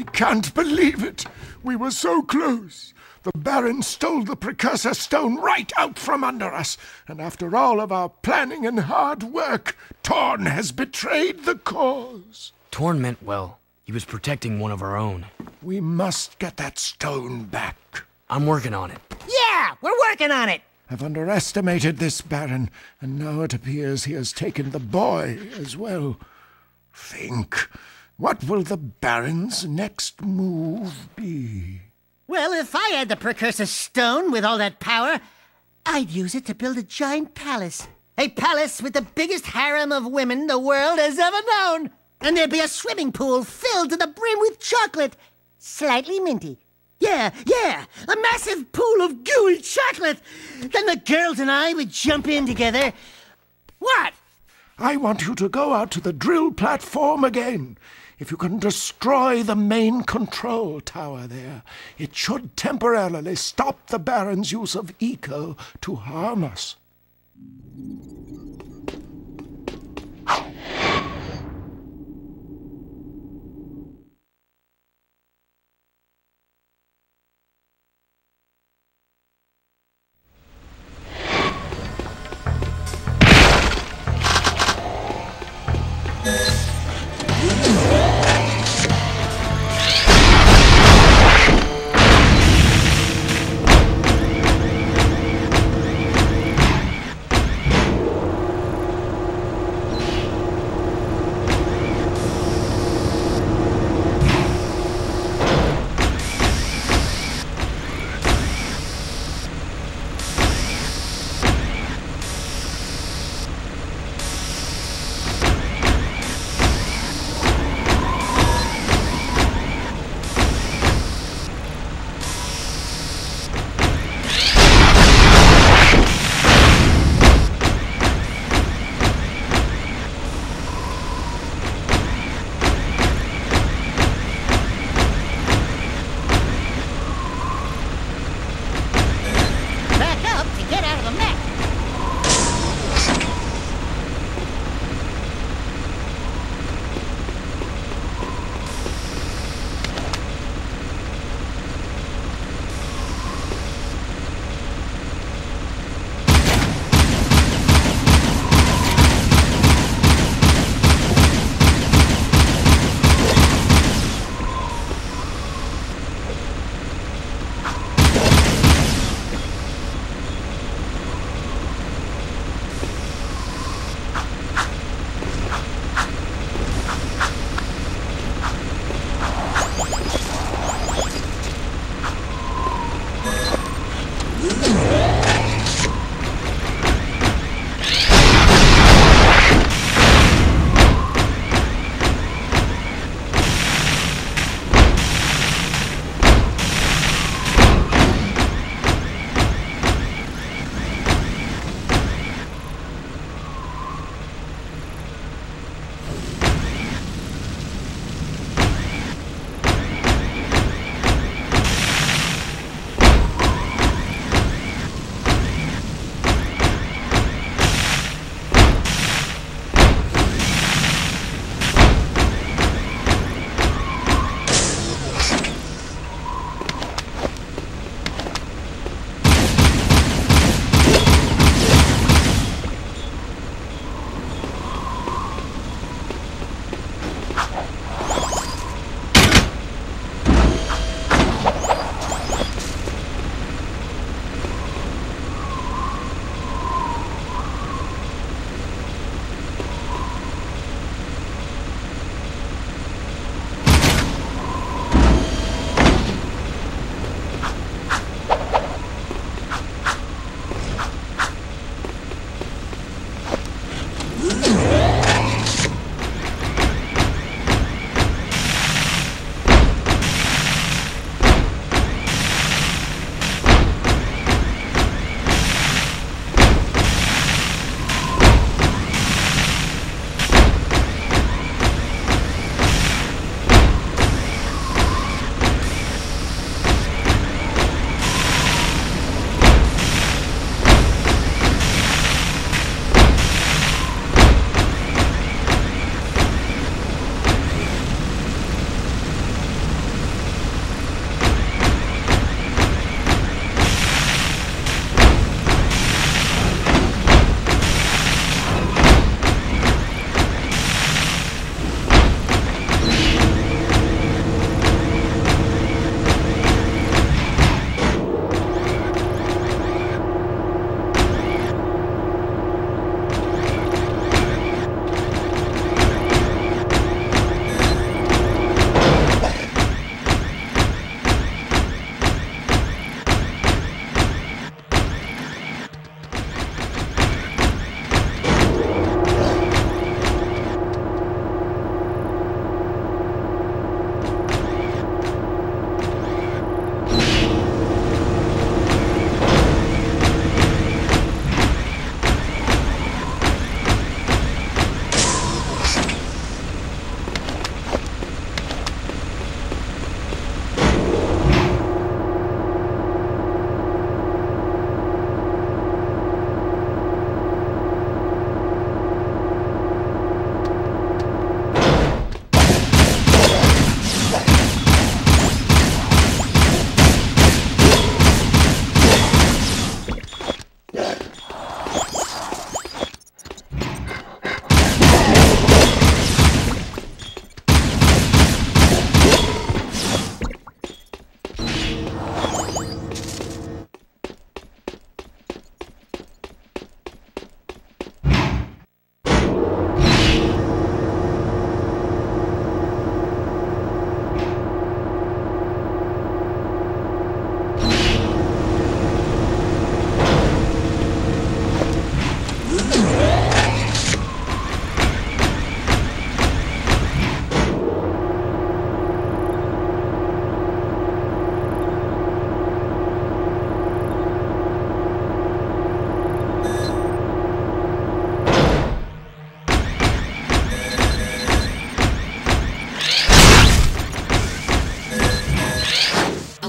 can't believe it. We were so close. The Baron stole the precursor stone right out from under us, and after all of our planning and hard work, Torn has betrayed the cause. Torn meant well. He was protecting one of our own. We must get that stone back. I'm working on it. Yeah, we're working on it. I've underestimated this Baron, and now it appears he has taken the boy as well. Think, what will the Baron's next move be? Well, if I had the precursor stone with all that power, I'd use it to build a giant palace. A palace with the biggest harem of women the world has ever known. And there'd be a swimming pool filled to the brim with chocolate. Slightly minty. Yeah, yeah, a massive pool of gooey chocolate. Then the girls and I would jump in together. What? I want you to go out to the drill platform again. If you can destroy the main control tower there, it should temporarily stop the Baron's use of eco to harm us.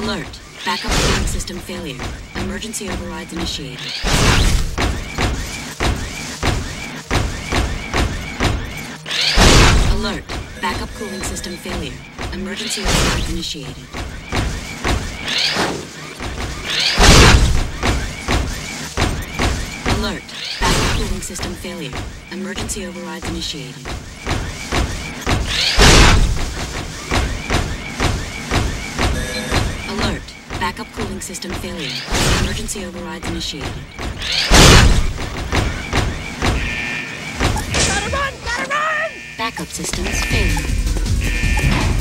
Alert. Backup cooling system failure. Emergency overrides initiated. Alert. Backup cooling system failure. Emergency overrides initiated. Alert. Backup cooling system failure. Emergency overrides initiated. Backup cooling system failure. Emergency overrides initiated. Gotta run! Gotta run! Backup systems failure.